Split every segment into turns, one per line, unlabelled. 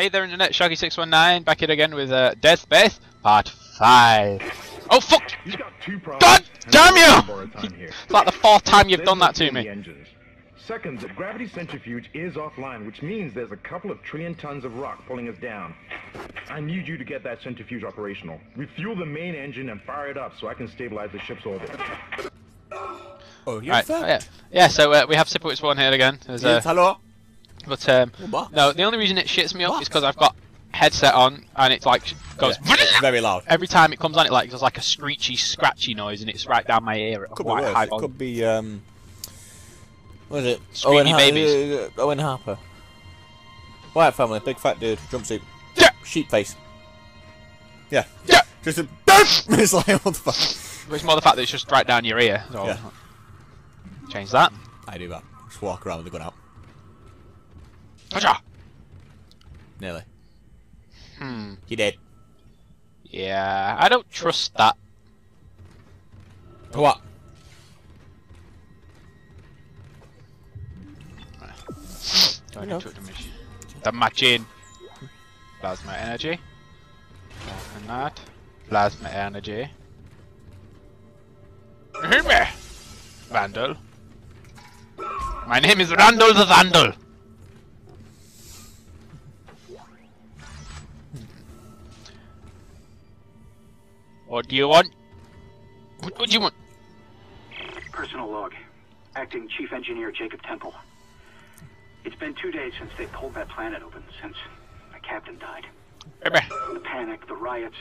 Hey there, internet. Shockey619 back in again with uh, Dead Space Part 5. Oh, fuck!
You've got two
God damn you!
and borrow time here.
It's like the fourth time you've done that to me.
The engines. Second, the gravity centrifuge is offline, which means there's a couple of trillion tons of rock pulling us down. I need you to get that centrifuge operational. Refuel the main engine and fire it up so I can stabilize the ship's orbit.
Oh, yes,
Right,
sir.
yeah, yeah. So uh, we have Sipowicz one here again. There's, uh,
Yes, hello.
but um, no, the only reason it shits me up
What?
is because I've got headset on and it's like goes
Yeah, it's very loud.
every time it comes on. It like does like a screechy, scratchy noise and it's right down my ear. At
Could be worse.
high
It could be um. What is it?
Screamy
Owen, Har-
babies.
uh, Owen Harper. White family, big fat dude, jumpsuit.
Yeah.
Sheep face. Yeah.
Yeah.
Just a. it's like what the fuck.
It's more the fact that it's just right down your ear. So
Yeah.
Change that.
I do that. Just walk around with the gun out.
Gotcha.
Nearly.
Hmm.
He did.
Yeah, I don't trust that.
What?
Going
know.
into the machine. The machine. Plasma energy. And that. Plasma energy. Hime! Vandal. My name is Randall the Vandal. What do you want? What do you want?
Personal log. Acting Chief Engineer Jacob Temple. It's been two days since they pulled that planet open, since my captain died. The panic, the riots,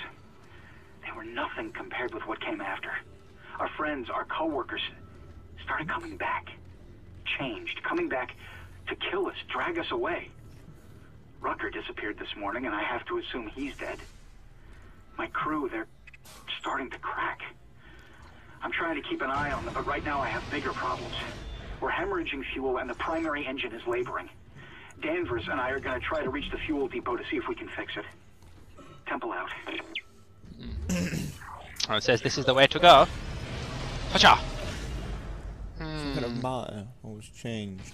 they were nothing compared with what came after. Our friends, our co-workers, started coming back. Changed, coming back to kill us, drag us away. Rucker disappeared this morning, and I have to assume he's dead. My crew, they're starting to crack. I'm trying to keep an eye on them, but right now I have bigger problems. We're hemorrhaging fuel, and the primary engine is laboring. Danvers and I are going to try to reach the fuel depot to see if we can fix it. Temple out.
Oh, it says this is the way to go. Hacha!
Some kind of matter or was changed.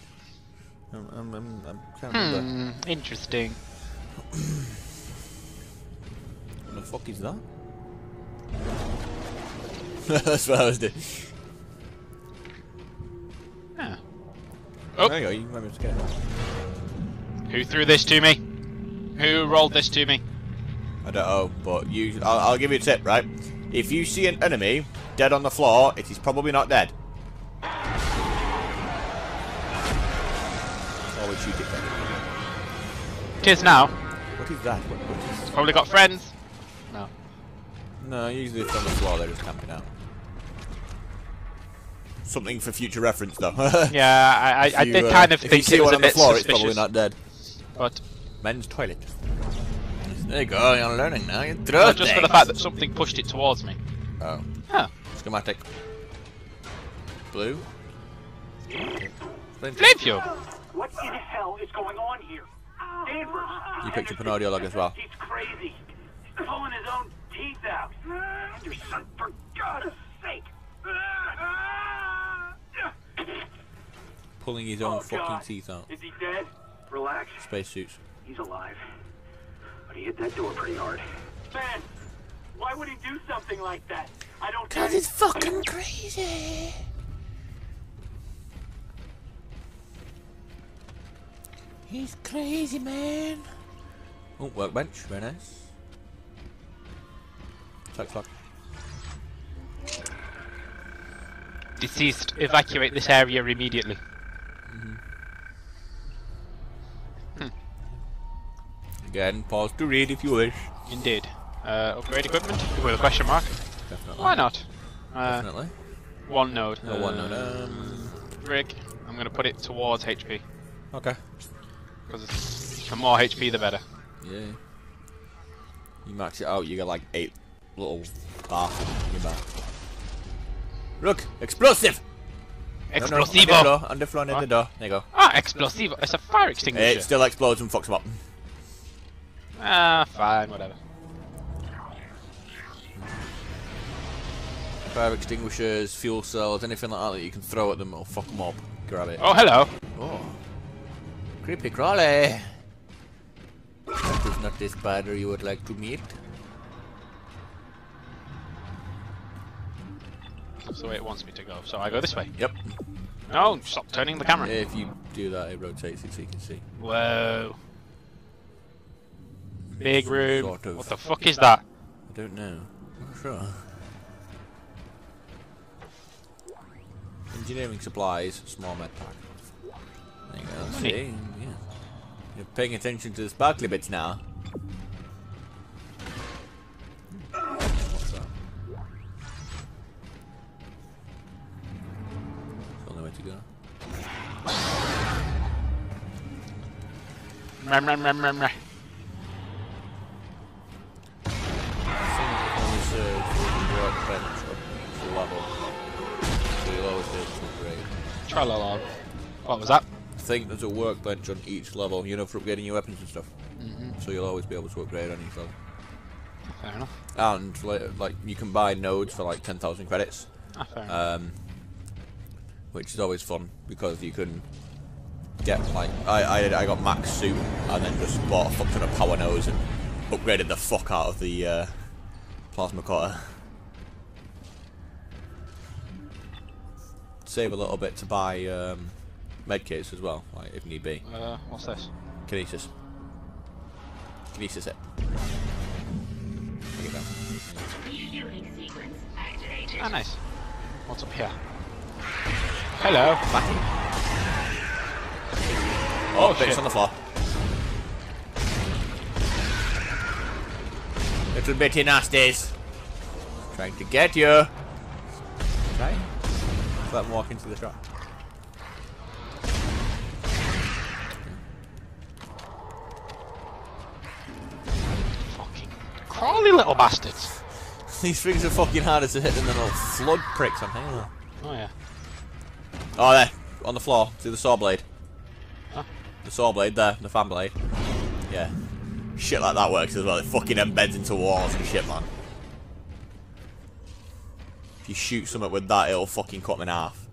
I'm, I'm, I'm, I can't remember.
Hmm, interesting.
What the fuck is that? That's what I was doing.
Oh.
There you go, you remember to get it.
Who threw this to me? Who rolled this to me?
I don't know, but you. I'll, I'll give you a tip, right? If you see an enemy dead on the floor, it is probably not dead. Always shoot it then.
Tis now.
What is that? What, what is...
Probably got friends. No.
No, usually it's on the floor, they're just camping out. Something for future reference, though.
Yeah, I, I,
If
I
you,
did
uh,
kind of
if
think
you see
it was
one on the floor,
suspicious.
it's probably not dead.
But
Men's toilet. There you go, you're learning now. You throw
well, just for the fact that something pushed it towards me.
Oh,
Huh.
schematic. Blue. Flint.
Flame fuel.
What in hell is going on here? Danvers!
You picked up an audio log as well.
He's crazy. He's pulling his own teeth out. Anderson, for God's
Pulling his own
Oh,
fucking
God.
teeth out.
Is he dead? Relax.
Spacesuits.
He's alive. But he hit that door pretty hard.
Man, why would he do something like that? I don't
Cause
get
it's fucking crazy. He's crazy, man. Oh, workbench, very nice. Attack clock.
Deceased. Evacuate this area immediately.
Again, pause to read if you wish.
Indeed. Uh, upgrade equipment with a question mark.
Definitely.
Why not? Uh,
Definitely.
one node.
No one, no,
Uh,
um,
Rig. I'm gonna put it towards HP
Okay.
because the more HP, the better.
Yeah. You max it out, you get like eight little bars in your back. Look, explosive! No, no,
Explosivo.
Underfloor, underfloor near the door. There you go.
Ah, explosivo. It's a fire extinguisher.
It still explodes and fucks them up.
Ah, fine, whatever.
Fire extinguishers, fuel cells, anything like that that you can throw at them or fuck them up. Grab it.
Oh, hello.
Oh. Creepy crawly. That is not the spider you would like to meet.
That's the way it wants me to go. So I go this way.
Yep.
No, stop turning the camera.
If you do that, it rotates it so you can see.
Whoa. Big room.
Sort of.
What the fuck is that?
I don't know. I'm not sure. Engineering supplies, small med pack. There you go. See? Yeah. You're paying attention to the sparkly bits now. What's that? It's the only way to go.
What was that?
I think there's a workbench on each level, you know, for upgrading your weapons and stuff. So you'll always be able to upgrade on each level.
Fair enough.
And like, you can buy nodes for like 10,000 credits,
Ah, fair enough.
um, which is always fun because you can get like I, I I got max suit and then just bought a fuck ton of power nodes and upgraded the fuck out of the uh, plasma cutter. Save a little bit to buy um, medkits as well, like if need be.
Uh, what's this?
Kinesis. Kinesis it. Bring it down.
Refueling sequence activated.
Ah, nice. What's up here? Hello.
Back.
Oh,
Oh,
shit.
on the floor. Little bitty nasties. Trying to get you. Right. Let them walk into the trap.
Fucking crawly little bastards.
These things are fucking harder to hit than the little flood pricks on Halo.
Oh yeah.
Oh, there. On the floor. See the saw blade.
Huh?
The saw blade there. The fan blade. Yeah. Shit like that works as well. It fucking embeds into walls and shit, man. If you shoot something with that, it'll fucking cut them in half.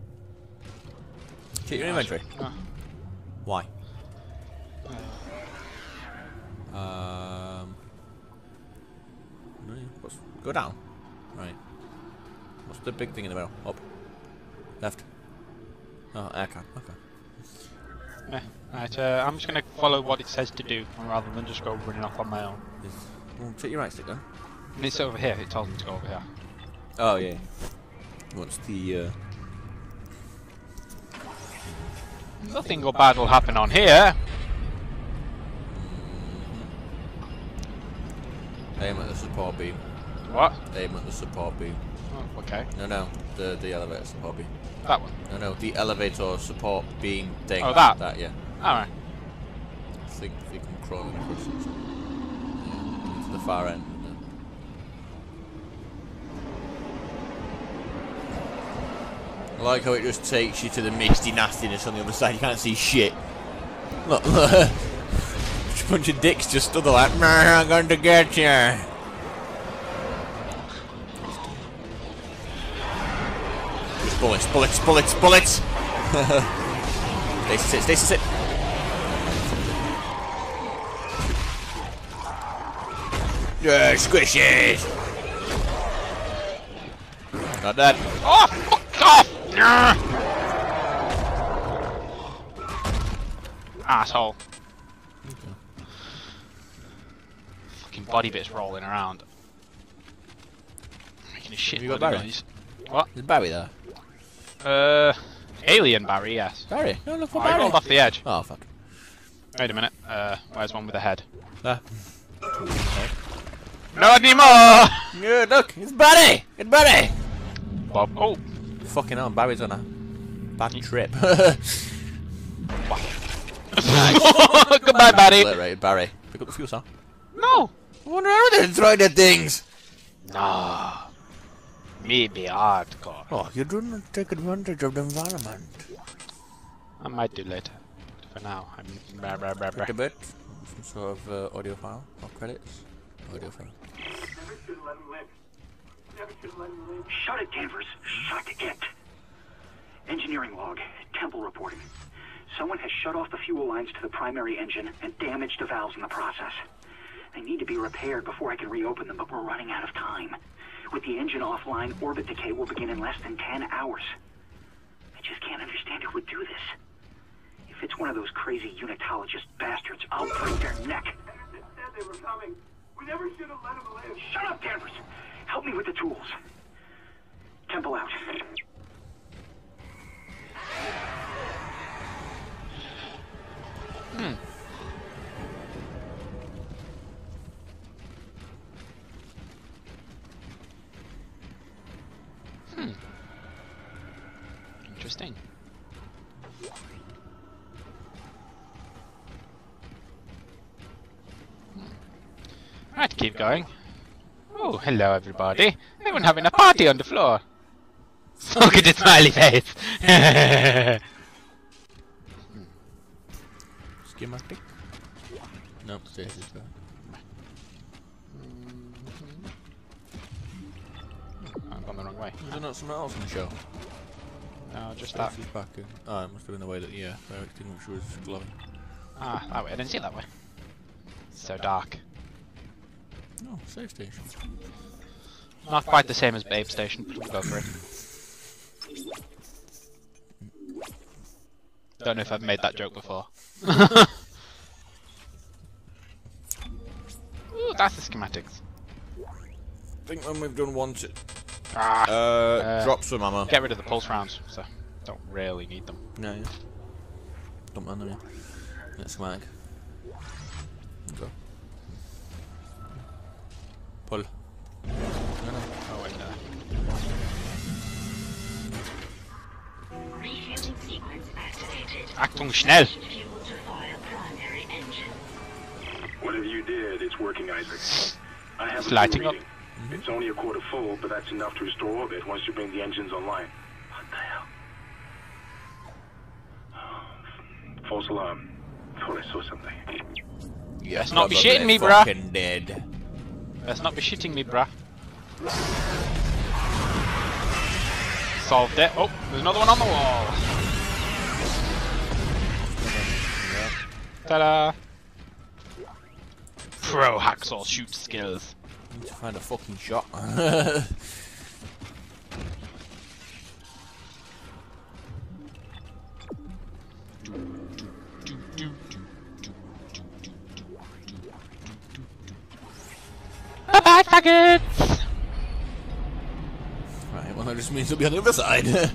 Check your inventory.
Ah.
Why? Um. no, what's- Go down. Right. What's the big thing in the middle? Up. Left. Oh, okay. Okay.
Yeah. Right, uh, I'm just gonna follow what it says to do rather than just go running off on my own.
Is- Well, your right stick then.
And it's over here. It tells me to go over here.
Oh yeah. What's the uh?
Nothing good bad will happen on here.
Aim at the support beam.
What?
Aim at the support beam.
Oh, okay.
No, no, the the elevator support beam.
That one.
No, no, the elevator support beam thing.
Oh, that?
That, yeah.
Alright.
I think you can crawl across it. Yeah, to the far end. and then- I like how it just takes you to the misty nastiness on the other side. You can't see shit. Look, look. A bunch of dicks just stood there like, "Meh, I'm going to get you. Just bullets, bullets, bullets, bullets. Stacy sit, Stacy sit. Yeah, squish it. Not that.
Oh, Nyah. Asshole. Fucking body bits rolling around. Making a shit
Have you got Barry?
noise. What?
Is Barry there?
Uh, alien Barry, yes.
Barry? No, look for
I rolled off the edge.
Oh, fuck.
Wait a minute. Uh, where's one with a head?
There.
Not anymore!
Good, look, it's Barry! It's Barry!
Bob. Oh,
Fucking hell, Barry's on a bad trip.
goodbye, Barry.
Obliterated Barry. Pick up the fuel cell.
No.
I wonder how they destroyed the things!
No. Maybe hardcore.
Oh, you do not take advantage of the environment.
I might do later. For now, I'm. Blah, blah, blah, blah.
A bit. Some sort of uh, audio file or credits. Audio file.
Shut it, Danvers. Shut it. Engineering log. Temple reporting. Someone has shut off the fuel lines to the primary engine and damaged the valves in the process. They need to be repaired before I can reopen them, but we're running out of time. With the engine offline, orbit decay will begin in less than 10 hours. I just can't understand who would do this. If it's one of those crazy unitologist bastards, I'll break their neck.
They were coming. We never should have let them live.
Shut up, Danvers! Help me with the tools. Temple out. Hmm.
Interesting. Hmm. Right, keep going. Oh, hello everybody. Everyone having a party on the floor. Look at the smiley face.
Schematic? No, this is there.
I've gone the wrong way.
Is there not something else in the show?
No, just that.
Stairs is back in. Oh, it must have been the way that, yeah, fire extinguisher was glowing.
Ah, that way. I didn't see it that way. So dark.
No, save station.
Not quite the same as Babe Station, but we'll go for it. Don't know if I've made that joke before. Ooh, that's the schematics.
I think when we've done one, t-
Ah,
uh,
Uh,
drop some ammo.
get rid of the pulse rounds, so don't really need them.
No, yeah. Don't mind them, yeah. Let's schematic.
Achtung, schnell!
Fuel to fire primary engine.
Whatever you did, it's working, Isaac. I have
It's lighting up.
reading. It's only a quarter full, but that's enough to restore orbit once you bring the engines online. What the hell? False alarm. Thought I saw something.
Yes,
not be shitting me, bruh.
Dead.
Let's not be shitting me, bruh. Solved it. Oh, there's another one on the wall. Ta-da! Pro hacksaw shoot skills.
Need to find a fucking shot.
Bye-bye, faggots!
right, well that just means it'll be on the other side. How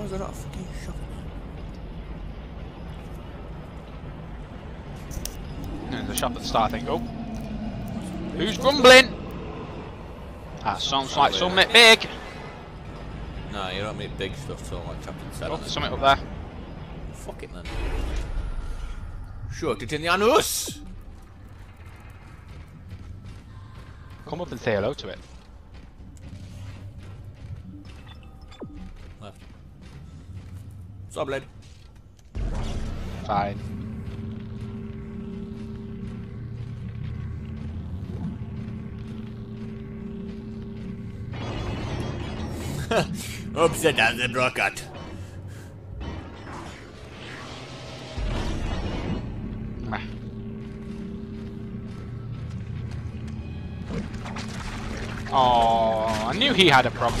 is there not a fucking shot?
A shop at the start, I think. Oh. Who's grumbling? Ah, that sounds like something big.
No, you don't mean big stuff till like chapter 7.
Oh, something up there.
Fuck it then. Shoot it in the anus!
Come up and say hello to it.
Left. Stop, lad.
Fine.
Down the rocket.
Oh, I knew he had a problem.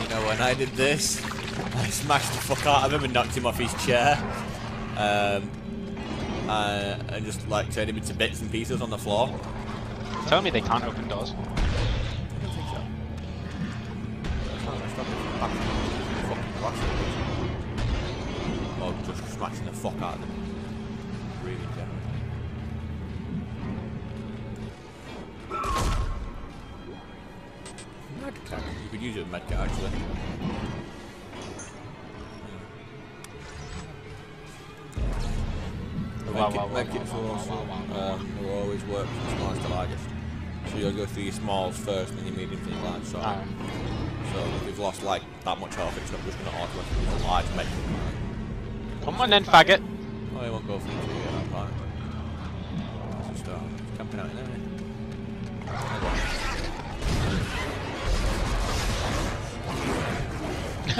You know, when I did this, I smashed the fuck out of him and knocked him off his chair. Um, uh, and just like turned him into bits and pieces on the floor.
Tell me they can't open doors.
Just the fuck out of them. Really generous. Medkit. You could use it with medkit actually.
Wow,
medkit, will also will always work from smallest to largest. So you'll go through your smalls first, then your mediums, and your large. So,
Um,
so if you've lost like that much health, it's not just going to automatically use a large medkit.
Come on then, faggot.
Oh, he won't go for you. Yeah, that's fine. Let's just start camping out in there.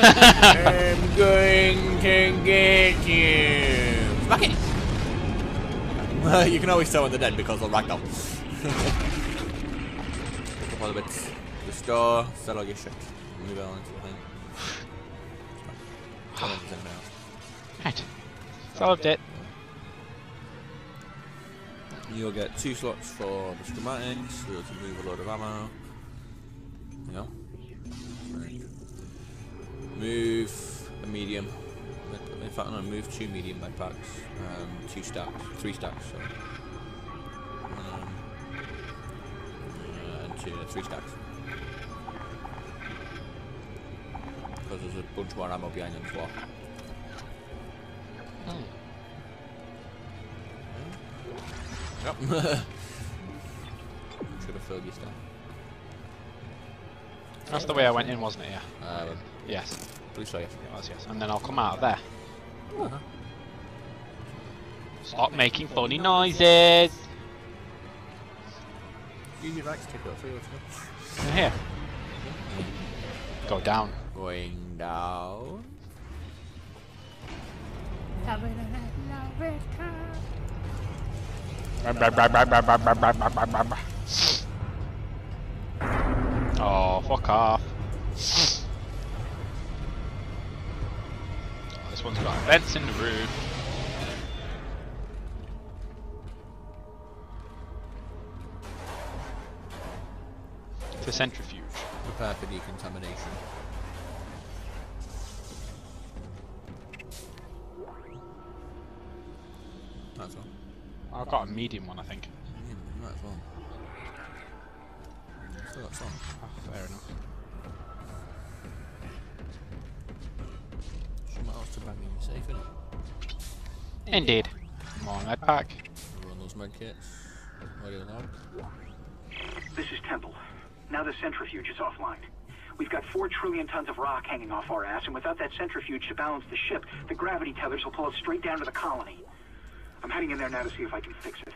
I'm going to get you. Smack it. you can always tell when they're dead because they'll ragdoll. Pick up all the bits. Restore, sell all your shit. Move on into the thing. Come on, anything else.
Right. Solved it.
You'll get two slots for the schematics, so to move a load of ammo. Yeah. Move a medium. med- In fact, no, move two medium med packs. Two stacks, three stacks. Sorry. Um, and two, uh, three stacks. Because there's a bunch more ammo behind them as well. Yep. Should have filled your stuff.
That's the way I went in, wasn't it? Yeah.
Uh,
Yes.
please so, yes.
It was, yes. And then I'll come out of there.
Uh-huh.
Stop making funny noises!
Usually likes to take it off
In here. Go down.
Going down.
Oh, fuck off. Oh, this one's got vents in the roof. A centrifuge.
Prepare for decontamination.
I've got a medium one, I think.
Yeah, might as well. Still got some.
Oh, fair enough.
Something else to bang in your safe, innit?
Indeed. More med pack.
Run those med kits. Ready or not?
This is Temple. Now the centrifuge is offline. We've got four trillion tons of rock hanging off our ass, and without that centrifuge to balance the ship, the gravity tethers will pull us straight down to the colony. I'm heading in there now to see if I can fix it.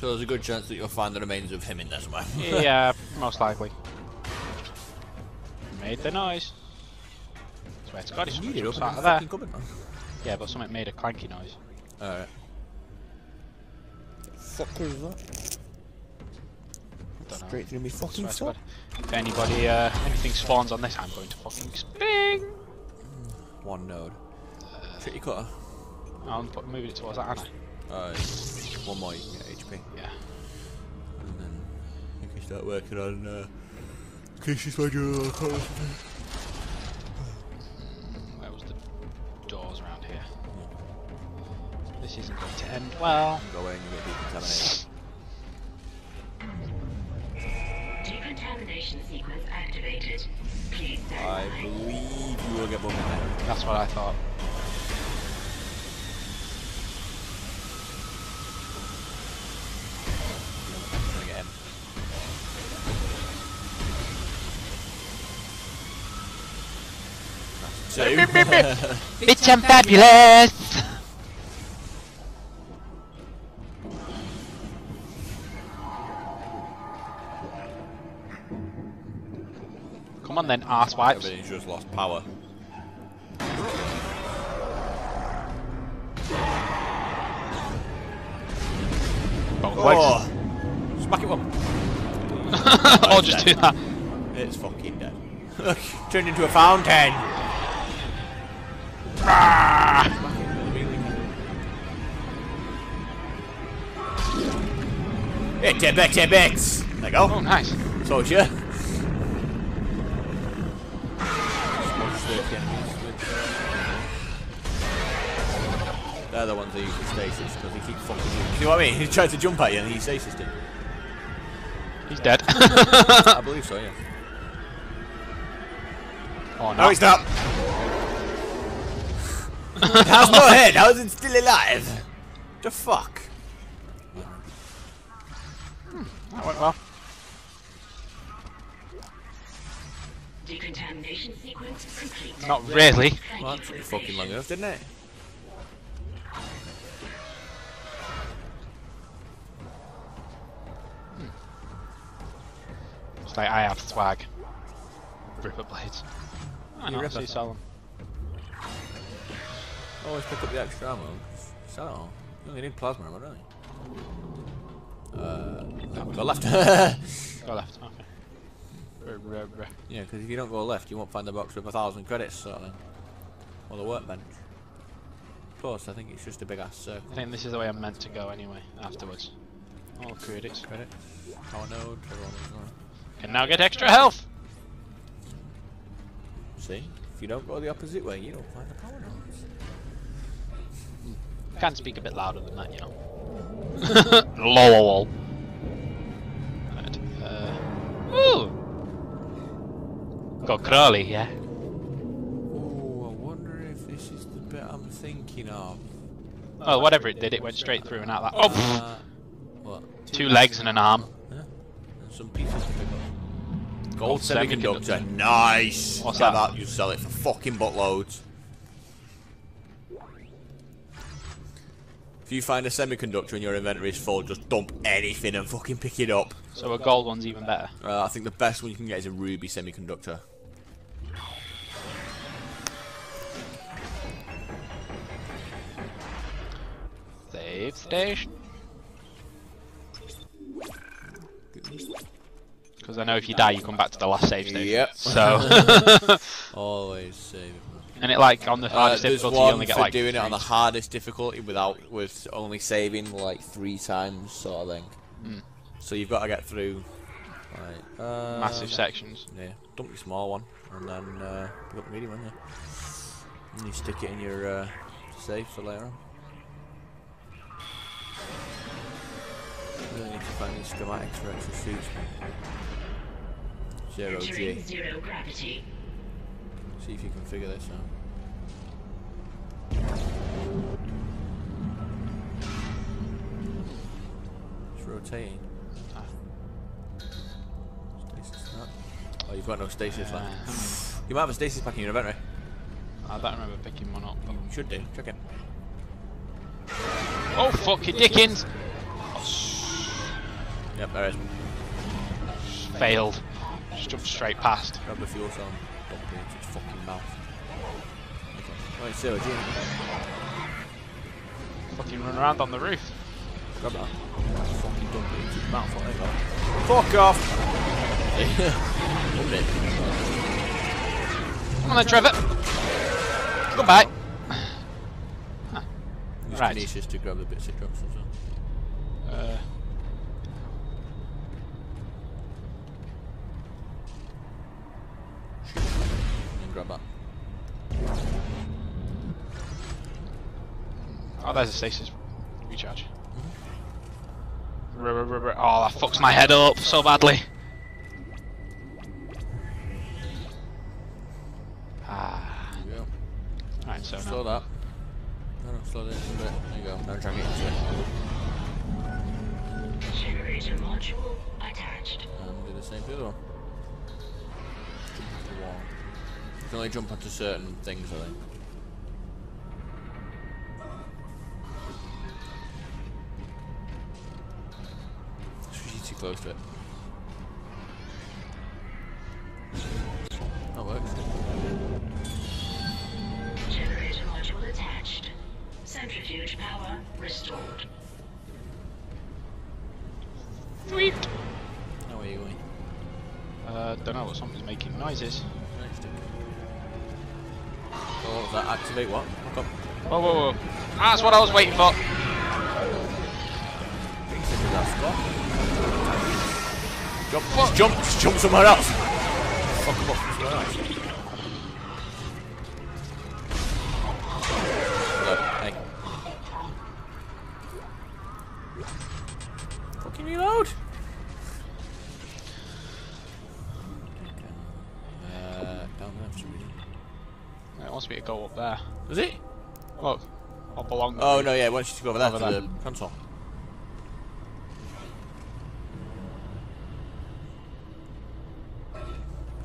So there's a good chance that you'll find the remains of him in there somewhere.
yeah, most likely. Made the noise. Swear to God, it's
You did
jumps
open
out of there.
fucking cupboard.
Yeah, but something made a clanky noise.
Alright. Fuck is that? Straight through me fucking
Swear
foot.
If anybody, uh, anything spawns on this, I'm going to fucking sping.
One node. Tricky cutter.
I'm moving it towards that, aren't I?
Uh, one more, you can get HP.
Yeah.
And then you can start working on uh, where you
Where was the doors around here? This isn't going to end well.
go and you get decontaminated.
Bitch, I'm fabulous! Come on then, arse wipes.
Everything's just lost power. Oh! Smack it one.
or just do that.
It's fucking dead. Look, turned into a fountain. It's a bit, a bits. There you go.
Oh, nice.
Told you. They're the ones that use the stasis because he keeps fucking you. You see what I mean? He tried to jump at you and he stasis did.
He's dead.
I believe so, yeah.
oh,
No, he's not. How's no head? How is it still alive? The fuck?
That went well.
Decontamination sequence complete.
Not really.
Thank
Well,
you
that took fucking long enough, didn't it? Hmm.
It's like I have swag. Ripper blades. I
You
know,
ripper.
see Solemn.
Always pick up the extra ammo. Sell it all. You only need plasma ammo, don't you? Uh, go left.
Go left. Okay.
Yeah, because if you don't go left, you won't find the box with a thousand credits, sort of thing. Or the workbench. Plus, I think it's just a big ass circle.
I think this is the way I'm meant to go anyway. Afterwards. All credits.
Credits. Power node. everyone is on.
Can now get extra health.
See? If you don't go the opposite way, you don't find the power nodes.
Can speak a bit louder than that, you know. Lol. Right, uh, ooh. Got Crawley, yeah.
Oh, I wonder if this is the bit I'm thinking of.
Oh, whatever it did, it went straight through and out that. Oh.
Uh, what?
two legs and an arm.
Yeah. And some pieces to pick up. Gold
Gold
semiconductor.
semiconductor.
Nice.
What's
Get
that?
You sell it for fucking buttloads. You find a semiconductor and your inventory is full, just dump anything and fucking pick it up.
So a gold one's even better.
Uh, I think the best one you can get is a ruby semiconductor.
Save station. Because I know if you die, you come back to the last save station.
Yep.
So,
Always save it.
And it like on the
Uh,
hardest
there's
difficulty, you only get
for
like
doing it on the hardest difficulty without with only saving like three times sort of thing.
Hmm.
So you've got to get through like uh,
massive sections.
Yeah, dump your small one and then uh, pick up the medium one. Yeah. And you stick it in your uh, safe for later on. Really need to find these schematics for extra suits. Zero
Entering
G.
zero gravity.
See if you can figure this out. It's rotating.
Ah.
Stasis not. Oh, you've got no stasis
Uh,
left. You might have a stasis pack in your inventory.
I don't remember picking one up. but-
You should do. Check it.
Oh fuck your Dickens!
Yep, there is.
Failed. Just jumped straight past.
Grab the fuel cell and dump it its fucking mouth. Okay. Right, zero G.
Fucking run around on the roof.
Grab that. Fucking dump it into its mouth. There. Fuck off!
Come on then, Trevor. Goodbye.
Use
Right.
kinesis to grab the bits it drops as well.
Uh, there's a stasis recharge. Oh, that fucks my head up so badly. Ah.
There you
so
Slow
now.
that. No, no, slow this a bit. There you go. Now try and get into it.
Generator module attached.
And do the same for the other one. Jump into the wall. You can only jump onto certain things, I think. Close to it. That works.
Generator module attached. Centrifuge power restored.
Sweet.
Now where are you going?
Uh, don't know what something's making noises.
Oh, that? Activate what? Look up.
Whoa, whoa, whoa. That's what I was waiting for.
Just jump, just jump somewhere else. Fuck 'em up from somewhere else. Look, hey. Fucking reload. Uh, down there for.
It wants me to go up there.
Does it?
Look. Up along
Oh no, yeah, it wants you to go over there
Over
to
there.
the console.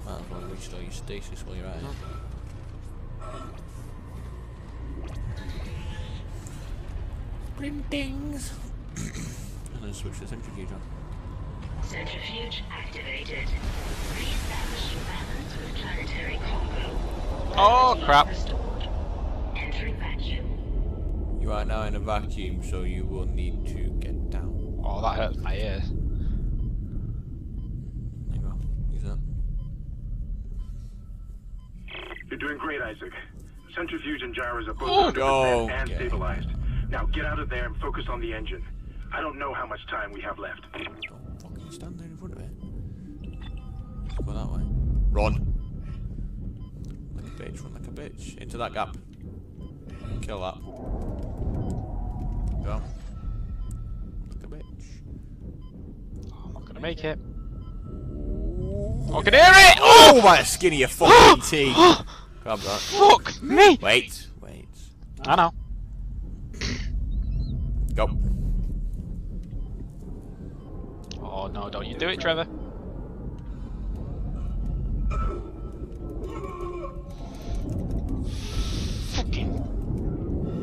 Might as well restore while you're at it. Printings! and then switch the centrifuge on.
Centrifuge activated. Reestablish balance with planetary combo.
Oh,
Gravity
crap.
Entering vacuum.
You are now in a vacuum, so you will need to get down.
Oh, that hurts my ears.
There you go. Use that.
You're doing great, Isaac. Centrifuge and gyros are both
Oh,
100%
no.
and
Yeah.
stabilized. Now get out of there and focus on the engine. I don't know how much time we have left.
Don't fucking stand there in front of it. Let's go that way. Run. Like a bitch, run like a bitch. Into that gap. Kill that. Go. Like a bitch.
I'm not gonna make it. I can hear it! Oh!
Oh, my skinny you fucking teeth. Grab that.
Fuck me!
Wait, wait.
I know.
Go.
Oh no, don't you do it, Trevor. Fucking.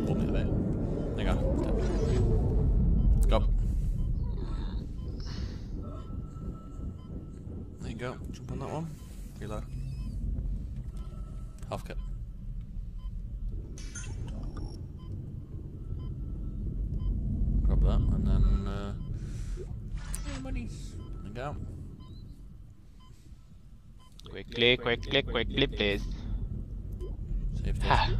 Pull me a bit. There you go. Go. There you go. Jump on that one. Reload. Half cut. Grab that and then. Uh, yeah, buddies. There you go.
Quickly, quickly, quickly, please.
Save this.
Ah,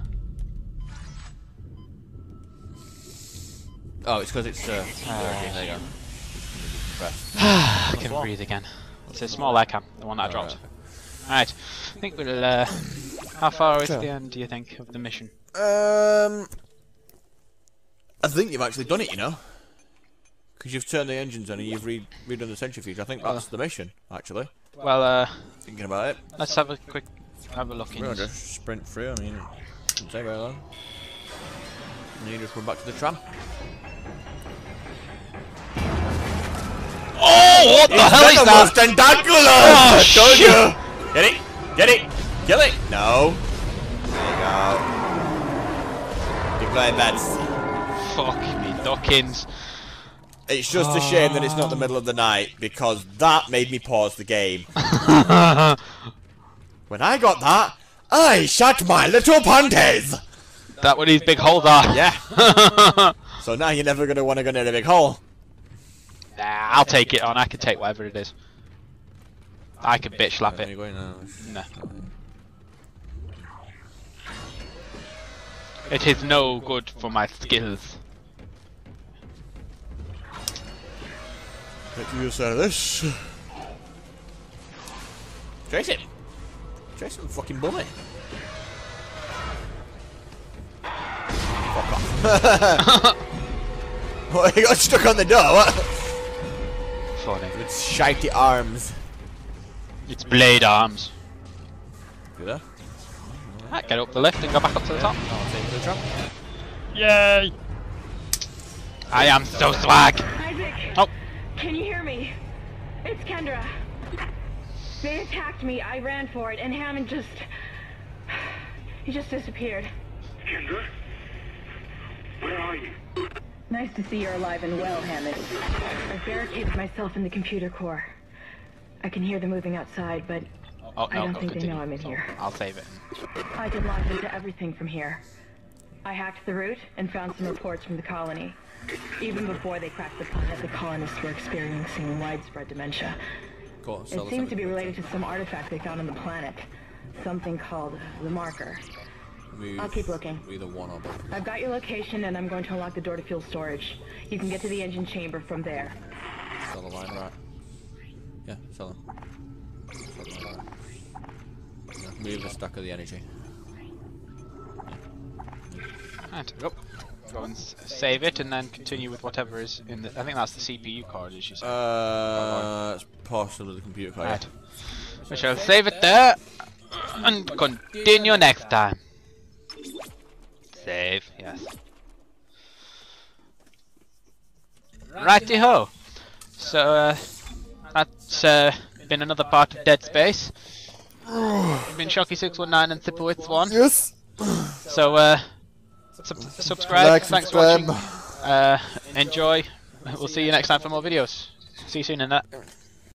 Oh, it's because it's. Uh,
Ah.
there you go. Press.
I can breathe again. It's a small air cam, the one that I dropped. Alright, I think we'll. Uh, how far is
Sure.
the end, do you think, of the mission?
Um, I think you've actually done it, you know. Because you've turned the engines on and you've re- redone the centrifuge. I think that's the mission, actually.
Well, uh,
Thinking about it.
let's have a quick have a look in.
We'll just sprint through. I mean, it doesn't take very long. And you just run back to the tram.
Oh, what the hell is that?
tentacular!
Oh,
Told
shit.
you! Get it! Get it! Kill it! No. There you go. Declare bets.
Fuck me, Dawkins.
It's just a shame that it's not the middle of the night because that made me pause the game. when I got that, I shut my little panties.
That what these big holes are.
Yeah. so now you're never gonna want to go near the big hole.
Nah, I'll take it on. I can take whatever it is. I can bitch slap
Where are you
it.
going
It is no good for my skills.
Get to the other side of this. Chase him! Chase him, fucking bully. Fuck off. what, he got stuck on the door, what?
Funny.
With shitey arms.
It's blade arms.
You there?
Right, get up the lift and go back up to the top.
I'll take the trap.
Yay! I am so swag.
Isaac!
Oh.
Can you hear me? It's Kendra. They attacked me, I ran for it, and Hammond just... He just disappeared.
Kendra? Where are you?
Nice to see you're alive and well, Hammond. I've barricaded myself in the computer core. I can hear them moving outside, but
Oh
I
no,
don't
go
think they know I'm in here.
I'll save it.
I can log into everything from here. I hacked the route and found some reports from the colony. Even before they cracked the planet, the colonists were experiencing widespread dementia.
Go on,
It
us
seems to be related to some artifact they found on the planet. Something called the marker.
Move
I'll keep looking.
Either one or both.
I've got your location and I'm going to unlock the door to fuel storage. You can get to the engine chamber from there.
Sell the line right. Yeah, sell them. Yeah, move the stack of the energy.
Right, go. Go and save it and then continue with whatever is in the. I think that's the CPU card, as you said.
Uh, it's possibly the computer card.
right. We shall save it there and continue next time. Save, yes. Righty ho. So, uh, that's uh, been another part of Dead Space. It's been Shockey619 and Sipowitz1.
Yes.
So, uh, sub- subscribe.
Like,
Thanks
subscribe.
for watching. Uh, enjoy. We'll see you next time for more videos. See you soon in that.